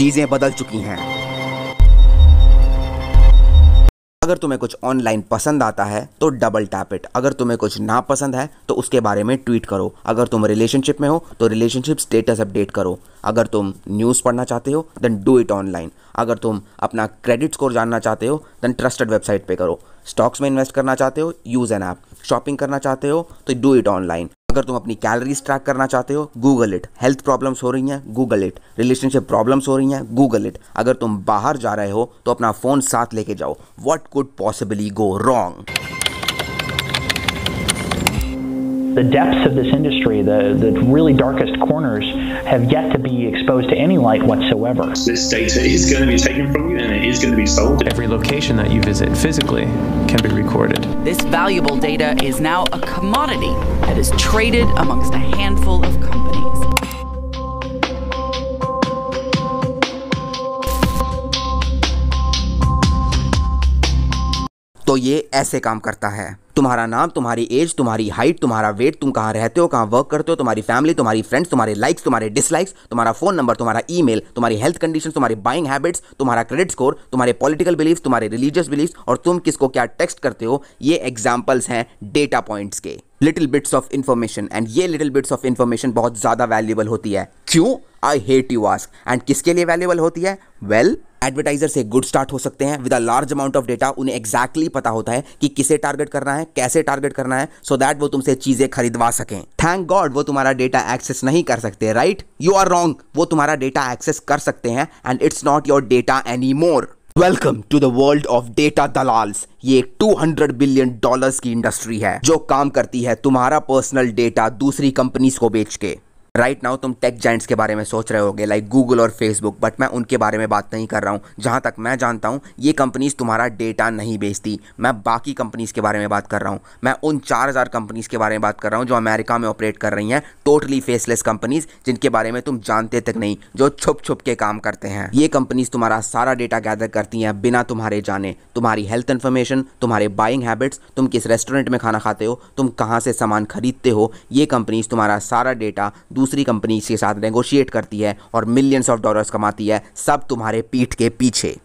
चीज़ें बदल चुकी हैं। अगर तुम्हें कुछ ऑनलाइन पसंद आता है तो डबल टैप इट अगर तुम्हें कुछ ना पसंद है तो उसके बारे में ट्वीट करो। अगर तुम रिलेशनशिप में हो तो रिलेशनशिप स्टेटस अपडेट करो। अगर तुम न्यूज़ पढ़ना चाहते हो देन डू इट ऑनलाइन अगर तुम अपना क्रेडिट स्कोर जानना चाहते हो देन ट्रस्टेड वेबसाइट पे करो। स्टॉक्स में इन्वेस्ट करना चाहते हो यूज़ एन ऐप शॉपिंग करना चाहते हो तो डू इट ऑनलाइन अगर तुम अपनी कैलोरीज ट्रैक करना चाहते हो गूगल इट हेल्थ प्रॉब्लम्स हो रही हैं गूगल इट रिलेशनशिप प्रॉब्लम्स हो रही हैं गूगल इट अगर तुम बाहर जा रहे हो तो अपना फ़ोन साथ लेके जाओ. What could possibly go wrong the depths of this industry, the, the really darkest corners, have yet to be exposed to any light whatsoever. This data is going to be taken from you and it is going to be sold. Every location that you visit physically can be recorded. This valuable data is now a commodity that is traded amongst a handful of companies. तो ये ऐसे काम करता है। तुम्हारा नाम तुम्हारी as तुम्हारी हाइट तुम्हारा वेट तुम कहाँ रहते हो कहाँ वर्क करते हो तुम्हारी फैमिली तुम्हारी फ्रेंड्स तुम्हारे लाइक्स तुम्हारे डिसलाइक्स तुम्हारा फ़ोन नंबर तुम्हारा ईमेल तुम्हारी हेल्थ कंडीशन तुम्हारी बाइंग हैबिट्स तुम्हारा क्रेडिट स्कोर तुम्हारे पॉलिटिकल बिलीफ तुम्हारे रिलीजियस बिलीफ और तुम किसको क्या टेक्स्ट करते हो ये एग्जाम्पल्स हैं डेटा पॉइंट्स के। Little bits of information and ये लिटिल बिट्स ऑफ़ इन्फॉर्मेशन बहुत ज़्यादा वैल्यूबल होती है। क्यों? I hate you ask and किसके लिए वैल्यूबल होती है? वेल well, एडवर्टाइजर से गुड स्टार्ट हो सकते हैं. With a large amount of data उन्हें एक्जैक्टली exactly पता होता है कि किसे टारगेट करना है, कैसे टारगेट करना है सो so दैट वो तुमसे चीज़ें खरीदवा सकें. थैंक गॉड वो तुम्हारा डेटा एक्सेस नहीं कर सकते राइट यू आर रॉन्ग वो तुम्हारा डेटा एक्सेस कर सकते हैं and it's not your data any more welcome to the world of data दलाल्स ये 200 बिलियन डॉलर्स की इंडस्ट्री है, जो काम करती है तुम्हारा पर्सनल डेटा दूसरी कंपनीज़ को बेच के. राइट right नाउ तुम टेक जाइंट्स के बारे में सोच रहे होगे लाइक गूगल और फेसबुक बट मैं उनके बारे में बात नहीं कर रहा हूँ। जहाँ तक मैं जानता हूँ, ये कंपनीज़ तुम्हारा डेटा नहीं बेचती। मैं बाकी कंपनीज़ के बारे में बात कर रहा हूँ। मैं उन चार हज़ार कंपनीज़ के बारे में बात कर रहा हूँ जो अमेरिका में ऑपरेट कर रही हैं। टोटली फेसलेस कंपनीज़ जिनके बारे में तुम जानते तक नहीं, जो छुप छुप के काम करते हैं। ये कंपनीज़ तुम्हारा सारा डेटा गैदर करती हैं बिना तुम्हारे जाने। तुम्हारी हेल्थ इन्फॉर्मेशन तुम्हारे बाइंग हैबिट्स तुम किस रेस्टोरेंट में खाना खाते हो, तुम कहाँ से सामान खरीदते हो, ये कंपनीज़ तुम्हारा सारा डेटा दूसरी कंपनी के साथ नेगोशिएट करती है और मिलियंस ऑफ़ डॉलर्स कमाती है, सब तुम्हारे पीठ के पीछे।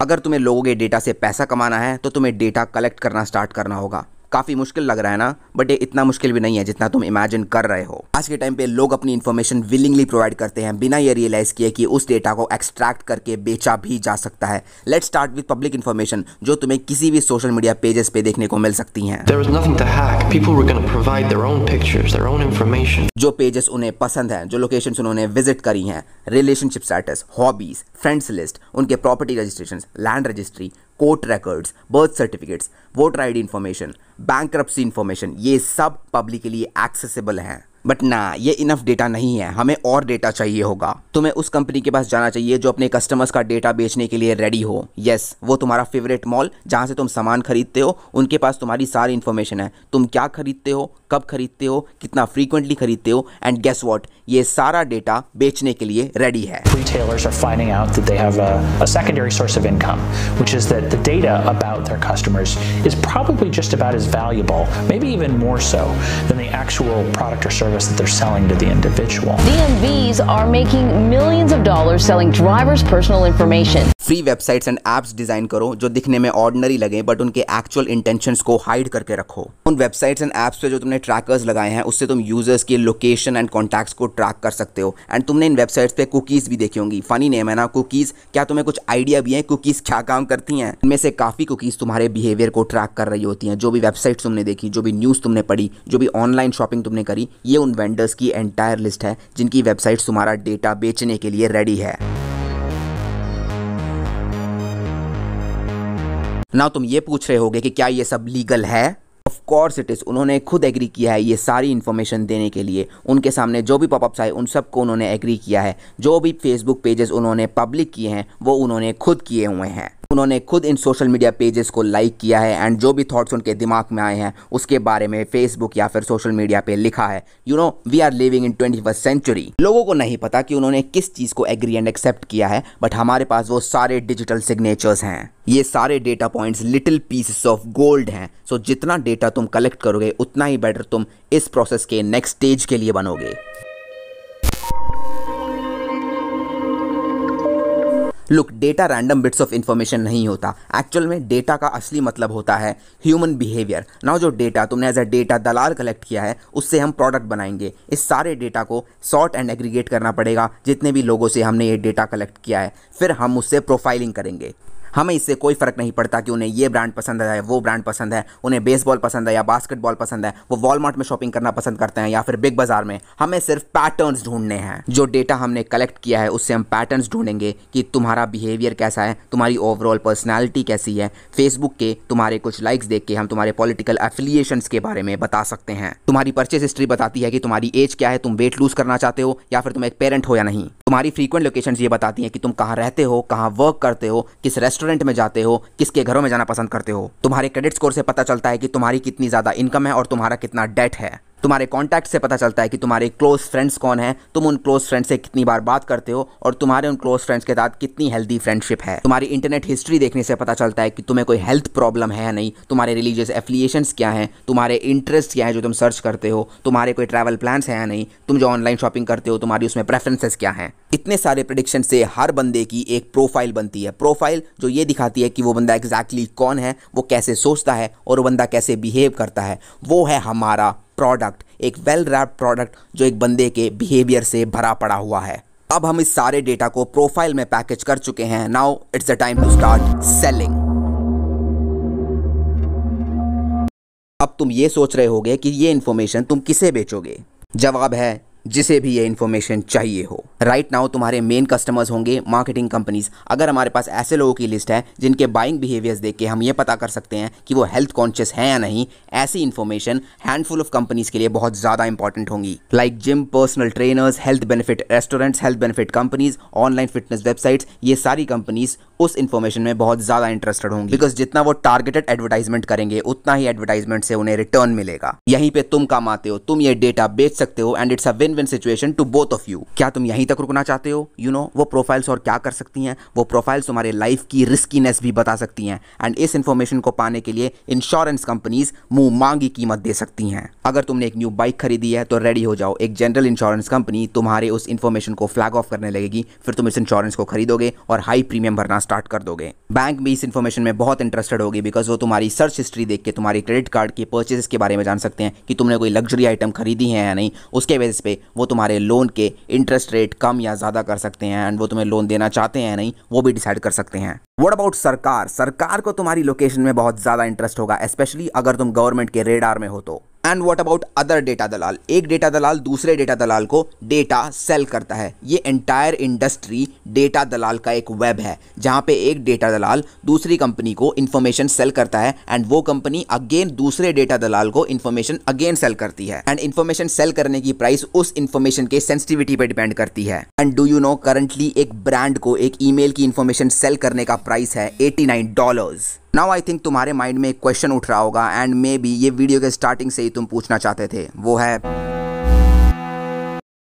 अगर तुम्हें लोगों के डेटा से पैसा कमाना है तो तुम्हें डेटा कलेक्ट करना स्टार्ट करना होगा। काफ़ी मुश्किल लग रहा है ना बट ये इतना मुश्किल भी नहीं है जितना तुम इमेजिन कर रहे हो। आज के टाइम पे लोग अपनी इन्फॉर्मेशन विलिंगली प्रोवाइड करते हैं बिना ये रियलाइज़ किए कि उस डेटा को एक्सट्रैक्ट करके बेचा भी जा सकता है। Let start with public information जो तुम्हें किसी भी सोशल मीडिया पेजेस पे देखने को मिल सकती हैं। जो पेजेस उन्हें पसंद है जो लोकेशन उन्होंने विज़िट करी हैं relationship status hobbies friends list उनके property registration land registry court records birth certificates voter ID information bank information ये सब पब्लिकली एक्सेसिबल हैं। बट ना ये इनफ डेटा नहीं है। हमें और डेटा चाहिए होगा। तुम्हें उस कंपनी के पास जाना चाहिए जो अपने कस्टमर्स का डेटा बेचने के लिए रेडी हो। यस yes, वो तुम्हारा फेवरेट मॉल जहाँ से तुम सामान खरीदते हो उनके पास तुम्हारी सारी इन्फॉर्मेशन है। तुम क्या खरीदते हो कब खरीदते हो कितना फ्रीक्वेंटली खरीदते हो एंड गेस वॉट ये सारा डेटा बेचने के लिए रेडी है। Retailers are finding out that they have a, a secondary source of income, which is that the data about their customers is probably just about as valuable, maybe even more so, than the actual product or service that they're selling to the individual. DMVs are making millions of dollars selling drivers' personal information. Free websites and apps design करो जो दिखने में ordinary लगे but उनके actual intentions को hide करके रखो। उन वेबसाइट्स एंड एप्स पे जो तुमने ट्रैकर्स लगाए हैं, उससे तुम यूज़र्स की लोकेशन एंड कॉन्टैक्ट्स को ट्रैक कर सकते हो। एंड तुमने इन वेबसाइट्स पे कुकीज़ भी देखी होंगी। फनी नेम है ना कुकीज़ क्या तुम्हें कुछ आइडिया भी है कुकीज़ क्या काम करती हैं? इनमें से काफ़ी कुकीज़ तुम्हारे बिहेवियर को ट्रैक कर रही होती हैं। जो भी वेबसाइट तुमने देखी, जो भी न्यूज़ तुमने पढ़ी, जो भी ऑनलाइन शॉपिंग तुमने करी, ये उन वेंडर्स की एंटायर लिस्ट है जिनकी वेबसाइट तुम्हारा डेटा बेचने के लिए रेडी है। ना तुम ये पूछ रहे होगे कि क्या ये सब लीगल है? ऑफ़ कोर्स इट इज़ उन्होंने खुद एग्री किया है ये सारी इन्फॉर्मेशन देने के लिए। उनके सामने जो भी पॉपअप्स आए, उन सबको उन्होंने एग्री किया है। जो भी फेसबुक पेजेस उन्होंने पब्लिक किए हैं, वो उन्होंने खुद किए हुए हैं। उन्होंने खुद इन सोशल मीडिया पेजेस को लाइक किया है एंड जो भी थॉट्स उनके दिमाग में आए हैं, उसके बारे में फेसबुक या फिर सोशल मीडिया पे लिखा है। You know we are living in twenty century लोगों को नहीं पता कि उन्होंने किस चीज़ को एग्री एंड एक्सेप्ट किया है बट हमारे पास वो सारे डिजिटल सिग्नेचर्स हैं। ये सारे data points little pieces of gold हैं। सो जितना डेटा तुम कलेक्ट करोगे, उतना ही बेटर तुम इस प्रोसेस के नेक्स्ट स्टेज के लिए बनोगे। Look, data random bits of information नहीं होता। एक्चुअल में डेटा का असली मतलब होता है ह्यूमन बिहेवियर। नाउ जो डेटा तुमने एज अ डेटा दलाल कलेक्ट किया है, उससे हम प्रोडक्ट बनाएँगे। इस सारे डेटा को सॉर्ट एंड एग्रीगेट करना पड़ेगा, जितने भी लोगों से हमने ये डेटा कलेक्ट किया है। फिर हम उससे प्रोफाइलिंग करेंगे। हमें इससे कोई फ़र्क नहीं पड़ता कि उन्हें ये ब्रांड पसंद है, वो ब्रांड पसंद है, उन्हें बेसबॉल पसंद है या बास्केटबॉल पसंद है, वो वॉलमार्ट में शॉपिंग करना पसंद करते हैं या फिर बिग बाज़ार में। हमें सिर्फ़ पैटर्न्स ढूँढने हैं। जो डेटा हमने कलेक्ट किया है, उससे हम पैटर्न्स ढूंढेंगे कि तुम्हारा बिहेवियर कैसा है, तुम्हारी ओवरऑल पर्सनैलिटी कैसी है। फेसबुक के तुम्हारे कुछ लाइक्स देख के हम तुम्हारे पॉलिटिकल एफिलिएशन के बारे में बता सकते हैं। तुम्हारी परचेज हिस्ट्री बताती है कि तुम्हारी एज क्या है, तुम वेट लूज करना चाहते हो या फिर तुम एक पेरेंट हो या नहीं। तुम्हारी फ्रीक्वेंट लोकेशन ये बताती हैं कि तुम कहाँ रहते हो, कहाँ वर्क करते हो, किस रेस्टोरेंट में जाते हो, किसके घरों में जाना पसंद करते हो। तुम्हारे क्रेडिट स्कोर से पता चलता है कि तुम्हारी कितनी ज़्यादा इनकम है और तुम्हारा कितना डेट है। तुम्हारे कॉन्टैक्ट से पता चलता है कि तुम्हारे क्लोज फ्रेंड्स कौन है। तुम उन क्लोज फ्रेंड से कितनी बार बात करते हो और तुम्हारे उन क्लोज फ्रेंड्स के साथ कितनी हेल्दी फ्रेंडशिप है। तुम्हारी इंटरनेट हिस्ट्री देखने से पता चलता है कि तुम्हें कोई हेल्थ प्रॉब्लम है या नहीं, तुम्हारे रिलीजियस एफिलिएशन क्या है, तुम्हारे इंटरेस्ट क्या है जो तुम सर्च करते हो, तुम्हारे कोई ट्रैवल प्लान्स हैं या नहीं, तुम जो ऑनलाइन शॉपिंग करते हो, तुम्हारी उसमें प्रेफरेंसेस क्या हैं। इतने सारे प्रडिक्शन से हर बंदे की एक प्रोफ़ाइल बनती है। प्रोफ़ाइल जो ये दिखाती है कि वो बंदा एग्जैक्टली कौन है, वो कैसे सोचता है और वो बंदा कैसे बिहेव करता है, वो है हमारा प्रोडक्ट एक वेल रैप प्रोडक्ट जो एक बंदे के बिहेवियर से भरा पड़ा हुआ है। अब हम इस सारे डेटा को प्रोफ़ाइल में पैकेज कर चुके हैं। Now it's the time to start selling अब तुम ये सोच रहे होगे कि ये इंफॉर्मेशन तुम किसे बेचोगे? जवाब है जिसे भी ये इन्फॉर्मेशन चाहिए हो। राइट right नाउ तुम्हारे मेन कस्टमर्स होंगे मार्केटिंग कंपनीज़ अगर हमारे पास ऐसे लोगों की लिस्ट है, जिनके बाइंग बिहेवियर्स देख के हम ये पता कर सकते हैं कि वो हेल्थ कॉन्शियस हैं या नहीं, ऐसी इन्फॉर्मेशन हैंडफुल ऑफ़ कंपनीज़ के लिए बहुत ज़्यादा इंपॉर्टेंट होंगी। Like gym personal trainers health benefit restaurants health benefit companies online fitness websites ये सारी कंपनीज़ उस इन्फॉर्मेशन में बहुत ज़्यादा इंटरेस्टेड होंगी। बिकॉज़ जितना वो टारगेटेड एडवर्टाइजमेंट करेंगे, उतना ही एडवर्टाइजमेंट से उन्हें रिटर्न मिलेगा। यहीं पे तुम काम आते हो, तुम ये डेटा बेच सकते हो and it's a win win win situation to both of you क्या तुम यहीं तक रुकना चाहते हो? यू you नो know, वो प्रोफाइल्स और क्या कर सकती हैं? वो प्रोफाइल्स तुम्हारे लाइफ की रिस्कीनेस भी बता सकती हैं। एंड इस इन्फॉर्मेशन को पाने के लिए इंश्योरेंस कंपनीज़ मुँह मांगी कीमत दे सकती हैं। अगर तुमने एक न्यू बाइक खरीदी है तो रेडी हो जाओ। एक जनरल इंश्योरेंस कंपनी तुम्हारे उस इन्फॉर्मेशन को फ्लैग ऑफ़ करने लगेगी फिर तुम इस इंश्योरेंस को खरीदोगे और हाई प्रीमियम भरना स्टार्ट कर दोगे। बैंक भी इस इन्फॉर्मेशन में बहुत इंटरेस्टेड होगी बिकॉज़ वो तुम्हारी सर्च हिस्ट्री देख के तुम्हारी क्रेडिट कार्ड के परचेज के बारे में जान सकते हैं कि तुमने कोई लग्जरी आइटम खरीदी है या नहीं। उसके बेसिस पे वो तुम्हारे लोन के इंटरेस्ट रेट कम या ज़्यादा कर सकते हैं एंड वो तुम्हें लोन देना चाहते हैं नहीं, वो भी डिसाइड कर सकते हैं। वट अबाउट सरकार? सरकार को तुम्हारी लोकेशन में बहुत ज़्यादा इंटरेस्ट होगा स्पेशली अगर तुम गवर्नमेंट के रेडार में हो तो। And what about other data दलाल एक डेटा दलाल दूसरे डेटा दलाल को डेटा सेल करता है। ये एंटायर इंडस्ट्री डेटा दलाल का एक वेब है, जहाँ पे एक डेटा दलाल दूसरी कंपनी को इन्फॉर्मेशन सेल करता है एंड वो कंपनी अगेन दूसरे डेटा दलाल को इन्फॉर्मेशन अगेन सेल करती है। एंड इन्फॉर्मेशन सेल करने की प्राइस उस इन्फॉर्मेशन के सेंसिटिविटी पे डिपेंड करती है। And do you know currently एक ब्रांड को एक ईमेल की इन्फॉर्मेशन सेल करने का प्राइस है eighty nine dollars now I think तुम्हारे माइंड में एक क्वेश्चन उठ रहा होगा एंड मे बी ये वीडियो के स्टार्टिंग से ही तुम पूछना चाहते थे। वो है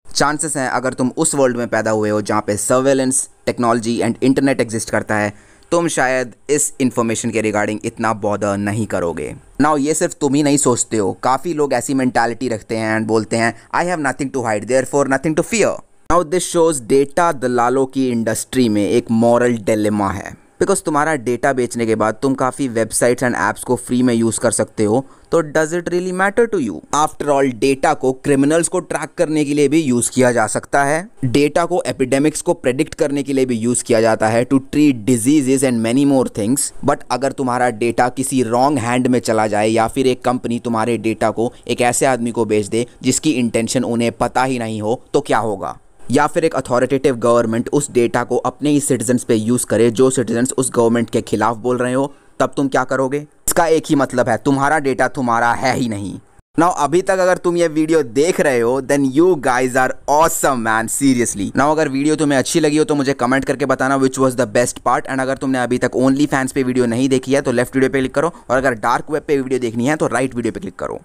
चांसेस हैं अगर तुम उस वर्ल्ड में पैदा हुए हो जहाँ पे surveillance technology and internet exist करता है, तुम शायद इस इंफॉर्मेशन के रिगार्डिंग इतना बॉदर नहीं करोगे। नाउ ये सिर्फ़ तुम ही नहीं सोचते हो। काफ़ी लोग ऐसी मेंटालिटी रखते हैं एंड बोलते हैं I have nothing to hide therefore nothing to fear now this shows data दलालों की इंडस्ट्री में एक मॉरल डिलेमा है। बिकॉज़ तुम्हारा डेटा बेचने के बाद तुम काफ़ी वेबसाइट्स एंड ऐप्स को फ्री में यूज़ कर सकते हो तो does it really matter to you after all data को क्रिमिनल्स को ट्रैक करने के लिए भी यूज़ किया जा सकता है। डेटा को एपिडेमिक्स को प्रेडिक्ट करने के लिए भी यूज़ किया जाता है to treat diseases and many more things but अगर तुम्हारा डेटा किसी रॉन्ग हैंड में चला जाए या फिर एक कंपनी तुम्हारे डेटा को एक ऐसे आदमी को बेच दे जिसकी इंटेंशन उन्हें पता ही नहीं हो तो क्या होगा? या फिर एक अथॉरिटेटिव गवर्नमेंट उस डेटा को अपने ही सिटीजन्स पे यूज़ करे, जो सिटीजन्स उस गवर्नमेंट के खिलाफ बोल रहे हो, तब तुम क्या करोगे? इसका एक ही मतलब है, तुम्हारा डेटा तुम्हारा है ही नहीं। नाउ अभी तक अगर तुम ये वीडियो देख रहे हो then you guys are awesome man seriously now अगर वीडियो तुम्हें अच्छी लगी हो तो मुझे कमेंट करके बताना which was the best part and अगर तुमने अभी तक ओनली फैंस पे वीडियो नहीं देखी है तो लेफ़्ट वीडियो पे क्लिक करो. और अगर डार्क वेब पे वीडियो देखनी है तो राइट वीडियो पे क्लिक करो.